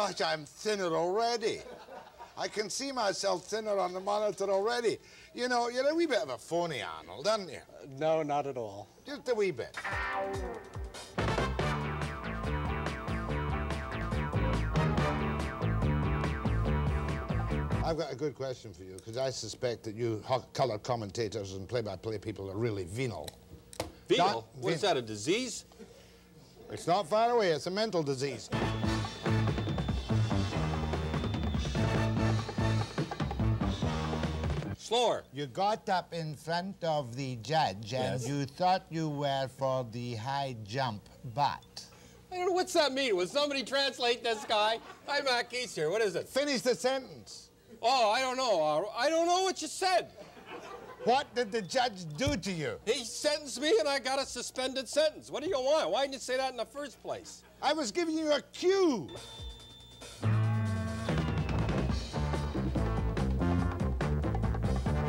Gosh, I'm thinner already. I can see myself thinner on the monitor already. You know, you're a wee bit of a phony, Arnold, aren't you? No, not at all. Just a wee bit. I've got a good question for you, because I suspect that you color commentators and play-by-play people are really venal. Venal? Not What is ven- that, a disease? It's not far away, it's a mental disease. Slower. You got up in front of the judge and Yes. you thought you were for the high jump, but I don't know, what's that mean? Will somebody translate this guy? Hi, Matt Keats here. What is it? Finish the sentence. Oh, I don't know. Uh, I don't know what you said. What did the judge do to you? He sentenced me and I got a suspended sentence. What do you want? Why didn't you say that in the first place? I was giving you a cue.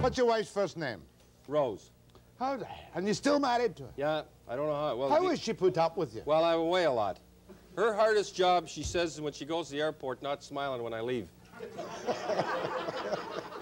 What's your wife's first name? Rose. How the And you're still married to her? Yeah, I don't know how. Well, How has she put up with you? Well, I'm away a lot. Her hardest job, she says, is when she goes to the airport, not smiling when I leave.